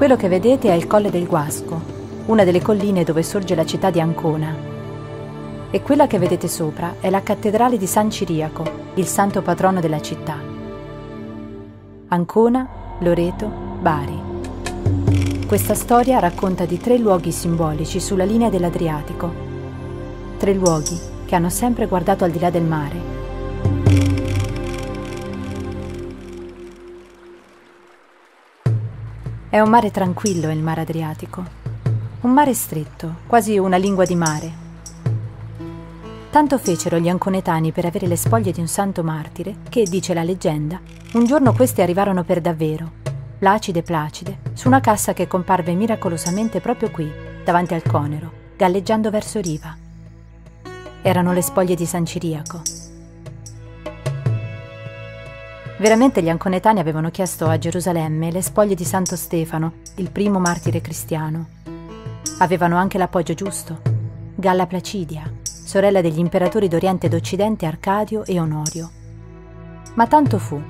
Quello che vedete è il Colle del Guasco, una delle colline dove sorge la città di Ancona. E quella che vedete sopra è la cattedrale di San Ciriaco, il santo patrono della città. Ancona, Loreto, Bari. Questa storia racconta di tre luoghi simbolici sulla linea dell'Adriatico. Tre luoghi che hanno sempre guardato al di là del mare È un mare tranquillo il mare Adriatico. Un mare stretto, quasi una lingua di mare. Tanto fecero gli anconetani per avere le spoglie di un santo martire che, dice la leggenda, un giorno queste arrivarono per davvero, placide placide, su una cassa che comparve miracolosamente proprio qui, davanti al conero, galleggiando verso riva. Erano le spoglie di San Ciriaco. Veramente gli anconetani avevano chiesto a Gerusalemme le spoglie di Santo Stefano, il primo martire cristiano. Avevano anche l'appoggio giusto. Galla Placidia, sorella degli imperatori d'Oriente ed Occidente Arcadio e Onorio. Ma tanto fu.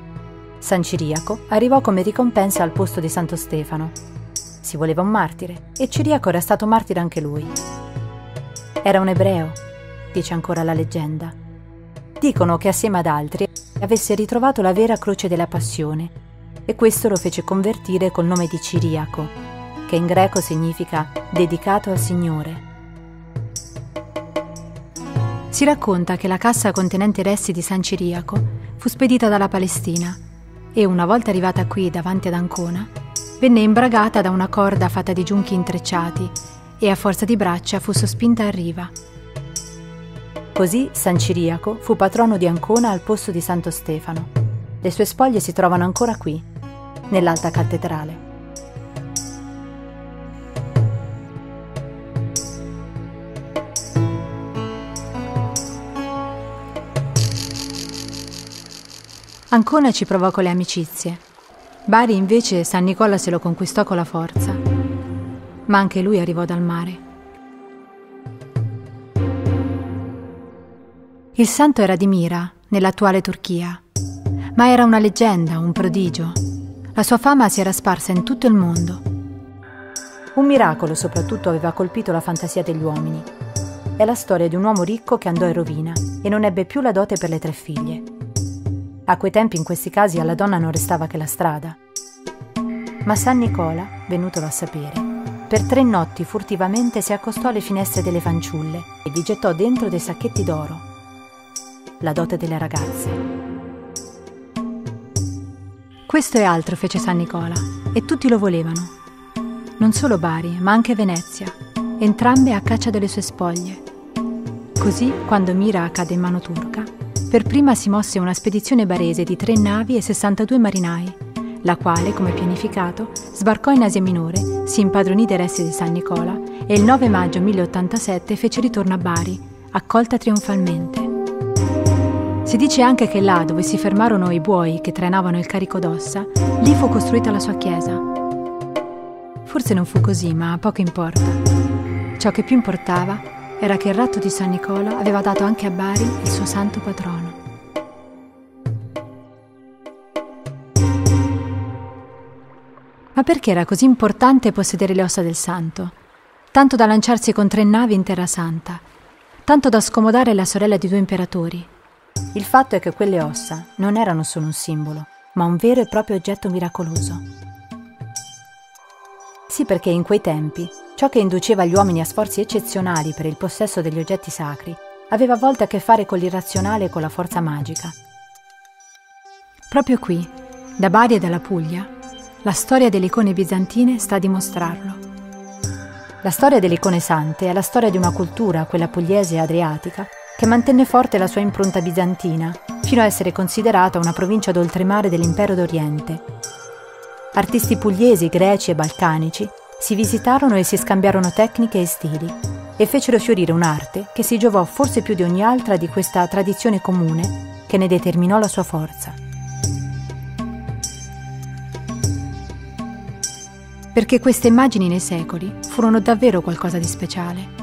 San Ciriaco arrivò come ricompensa al posto di Santo Stefano. Si voleva un martire e Ciriaco era stato martire anche lui. Era un ebreo, dice ancora la leggenda. Dicono che assieme ad altri avesse ritrovato la vera croce della passione e questo lo fece convertire col nome di Ciriaco, che in greco significa dedicato al Signore. Si racconta che la cassa contenente i resti di San Ciriaco fu spedita dalla Palestina e una volta arrivata qui davanti ad Ancona, venne imbragata da una corda fatta di giunchi intrecciati e a forza di braccia fu sospinta a riva. Così San Ciriaco fu patrono di Ancona al posto di Santo Stefano. Le sue spoglie si trovano ancora qui, nell'alta cattedrale. Ancona ci provò con le amicizie. Bari invece San Nicola se lo conquistò con la forza. Ma anche lui arrivò dal mare. Il santo era di Mira, nell'attuale Turchia, ma era una leggenda, un prodigio. La sua fama si era sparsa in tutto il mondo. Un miracolo soprattutto aveva colpito la fantasia degli uomini. È la storia di un uomo ricco che andò in rovina e non ebbe più la dote per le tre figlie. A quei tempi in questi casi alla donna non restava che la strada. Ma San Nicola, venutolo a sapere, per tre notti furtivamente si accostò alle finestre delle fanciulle e vi gettò dentro dei sacchetti d'oro la dote delle ragazze. Questo e altro fece San Nicola, e tutti lo volevano. Non solo Bari, ma anche Venezia, entrambe a caccia delle sue spoglie. Così, quando Mira cadde in mano turca, per prima si mosse una spedizione barese di tre navi e 62 marinai, la quale, come pianificato, sbarcò in Asia Minore, si impadronì dei resti di San Nicola e il 9 maggio 1087 fece ritorno a Bari, accolta trionfalmente. Si dice anche che là dove si fermarono i buoi che trainavano il carico d'ossa, lì fu costruita la sua chiesa. Forse non fu così, ma poco importa. Ciò che più importava era che il ratto di San Nicola aveva dato anche a Bari il suo santo patrono. Ma perché era così importante possedere le ossa del santo? Tanto da lanciarsi con tre navi in Terra Santa, tanto da scomodare la sorella di due imperatori, il fatto è che quelle ossa non erano solo un simbolo, ma un vero e proprio oggetto miracoloso. Sì, perché in quei tempi ciò che induceva gli uomini a sforzi eccezionali per il possesso degli oggetti sacri aveva a volte a che fare con l'irrazionale e con la forza magica. Proprio qui, da Bari e dalla Puglia, la storia delle icone bizantine sta a dimostrarlo. La storia delle icone sante è la storia di una cultura, quella pugliese e adriatica, che mantenne forte la sua impronta bizantina, fino a essere considerata una provincia d'oltremare dell'impero d'Oriente. Artisti pugliesi, greci e balcanici si visitarono e si scambiarono tecniche e stili e fecero fiorire un'arte che si giovò forse più di ogni altra di questa tradizione comune che ne determinò la sua forza. Perché queste immagini nei secoli furono davvero qualcosa di speciale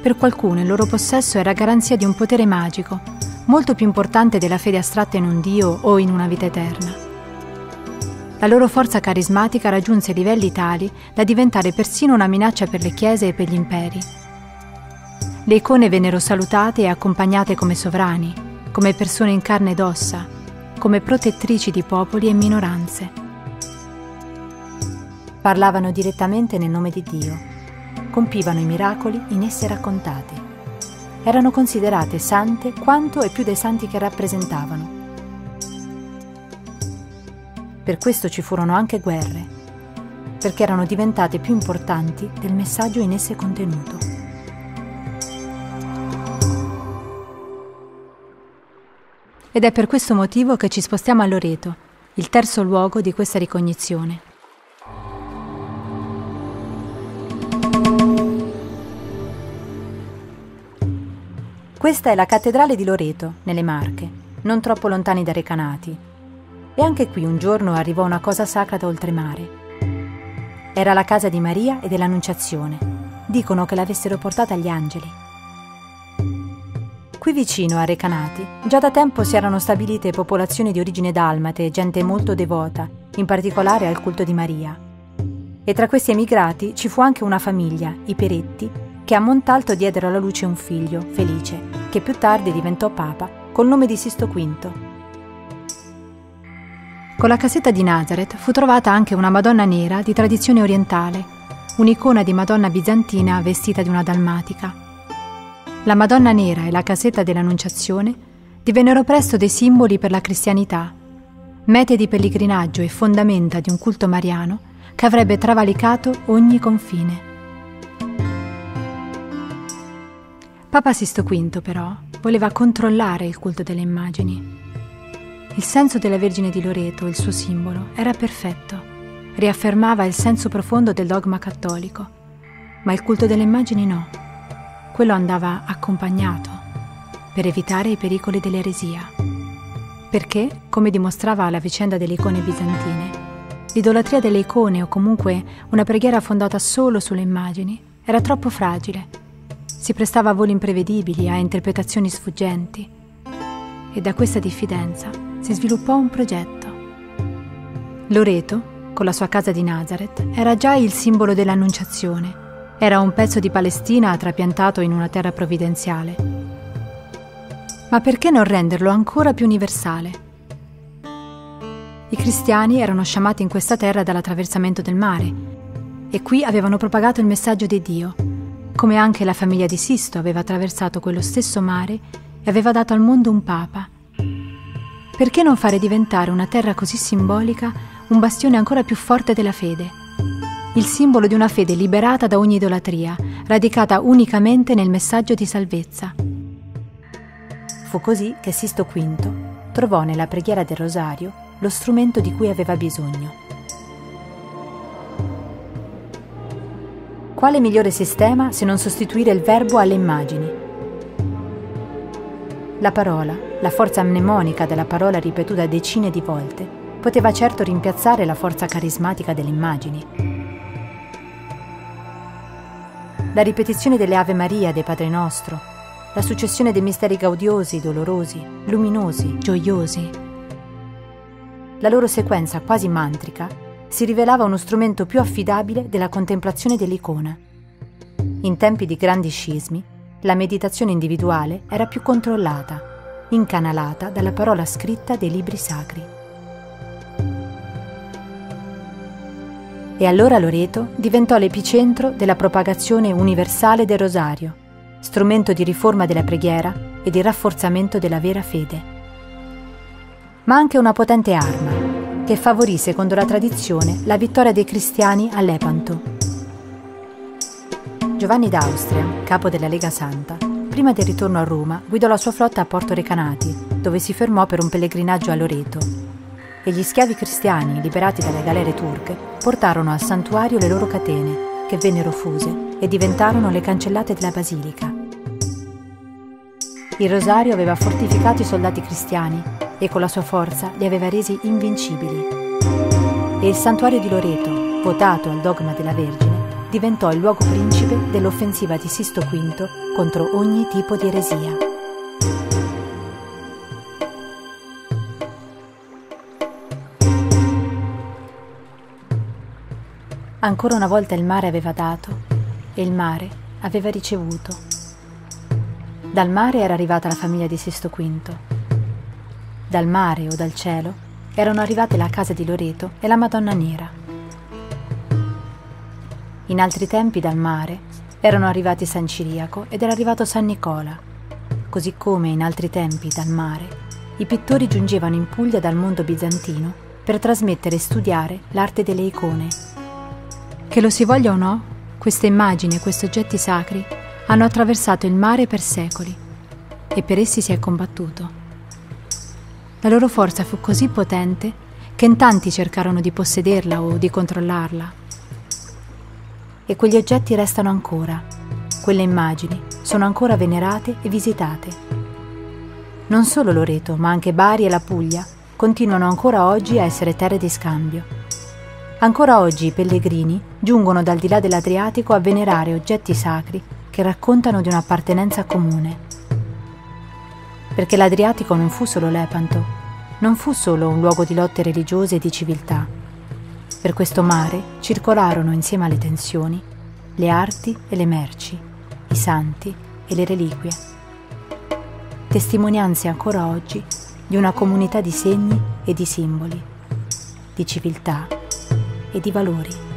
per qualcuno il loro possesso era garanzia di un potere magico, molto più importante della fede astratta in un Dio o in una vita eterna. la loro forza carismatica raggiunse livelli tali da diventare persino una minaccia per le chiese e per gli imperi. Le icone vennero salutate e accompagnate come sovrani, come persone in carne ed ossa, come protettrici di popoli e minoranze. Parlavano direttamente nel nome di Dio, compivano i miracoli in esse raccontati. Erano considerate sante quanto e più dei santi che rappresentavano per questo ci furono anche guerre, perché erano diventate più importanti del messaggio in esse contenuto. Ed è per questo motivo che ci spostiamo a Loreto, il terzo luogo di questa ricognizione. Questa è la cattedrale di Loreto, nelle Marche, non troppo lontani da Recanati, e anche qui un giorno arrivò una cosa sacra da oltremare. Era la casa di Maria e dell'Annunciazione. Dicono che l'avessero portata agli angeli. Qui vicino a Recanati già da tempo si erano stabilite popolazioni di origine dalmate, gente molto devota, in particolare al culto di Maria. E tra questi emigrati ci fu anche una famiglia, i Peretti, che a Montalto diedero alla luce un figlio, Felice, che più tardi diventò papa, col nome di Sisto V. Con la casetta di Nazareth fu trovata anche una Madonna nera di tradizione orientale, un'icona di Madonna bizantina vestita di una dalmatica. La Madonna nera e la casetta dell'Annunciazione divennero presto dei simboli per la cristianità, mete di pellegrinaggio e fondamenta di un culto mariano che avrebbe travalicato ogni confine. Papa Sisto V, però, voleva controllare il culto delle immagini il senso della Vergine di Loreto, il suo simbolo, era perfetto. Riaffermava il senso profondo del dogma cattolico. Ma il culto delle immagini no. Quello andava accompagnato per evitare i pericoli dell'eresia. Perché, come dimostrava la vicenda delle icone bizantine, l'idolatria delle icone o comunque una preghiera fondata solo sulle immagini era troppo fragile. Si prestava a voli imprevedibili, a interpretazioni sfuggenti. E da questa diffidenza si sviluppò un progetto. Loreto, con la sua casa di Nazareth, era già il simbolo dell'Annunciazione. Era un pezzo di Palestina trapiantato in una terra provvidenziale. Ma perché non renderlo ancora più universale? I cristiani erano sciamati in questa terra dall'attraversamento del mare e qui avevano propagato il messaggio di Dio, come anche la famiglia di Sisto aveva attraversato quello stesso mare e aveva dato al mondo un papa perché non fare diventare una terra così simbolica un bastione ancora più forte della fede? Il simbolo di una fede liberata da ogni idolatria, radicata unicamente nel messaggio di salvezza. Fu così che Sisto V trovò nella preghiera del rosario lo strumento di cui aveva bisogno. Quale migliore sistema se non sostituire il verbo alle immagini? La parola, la forza mnemonica della parola ripetuta decine di volte, poteva certo rimpiazzare la forza carismatica delle immagini. La ripetizione delle Ave Maria dei Padre Nostro, la successione dei misteri gaudiosi, dolorosi, luminosi, gioiosi. La loro sequenza quasi mantrica si rivelava uno strumento più affidabile della contemplazione dell'icona. In tempi di grandi scismi, la meditazione individuale era più controllata, incanalata dalla parola scritta dei libri sacri. E allora Loreto diventò l'epicentro della propagazione universale del rosario, strumento di riforma della preghiera e di rafforzamento della vera fede. Ma anche una potente arma, che favorì, secondo la tradizione, la vittoria dei cristiani a Lepanto Giovanni d'Austria, capo della Lega Santa, prima del ritorno a Roma guidò la sua flotta a Porto Recanati, dove si fermò per un pellegrinaggio a Loreto. E gli schiavi cristiani, liberati dalle galere turche, portarono al santuario le loro catene, che vennero fuse e diventarono le cancellate della basilica. Il rosario aveva fortificato i soldati cristiani e con la sua forza li aveva resi invincibili. E il santuario di Loreto, votato al dogma della Vergine, diventò il luogo principe dell'offensiva di Sisto V contro ogni tipo di eresia. Ancora una volta il mare aveva dato e il mare aveva ricevuto. Dal mare era arrivata la famiglia di Sesto V. Dal mare o dal cielo erano arrivate la casa di Loreto e la Madonna Nera. In altri tempi dal mare erano arrivati San Ciriaco ed era arrivato San Nicola, così come in altri tempi dal mare i pittori giungevano in Puglia dal mondo bizantino per trasmettere e studiare l'arte delle icone. Che lo si voglia o no, queste immagini e questi oggetti sacri hanno attraversato il mare per secoli e per essi si è combattuto. La loro forza fu così potente che in tanti cercarono di possederla o di controllarla. E quegli oggetti restano ancora, quelle immagini sono ancora venerate e visitate. Non solo Loreto, ma anche Bari e la Puglia continuano ancora oggi a essere terre di scambio. Ancora oggi i pellegrini giungono dal di là dell'Adriatico a venerare oggetti sacri che raccontano di un'appartenenza comune. Perché l'Adriatico non fu solo Lepanto, non fu solo un luogo di lotte religiose e di civiltà. Per questo mare circolarono insieme alle tensioni le arti e le merci, i santi e le reliquie testimonianze ancora oggi di una comunità di segni e di simboli, di civiltà e di valori.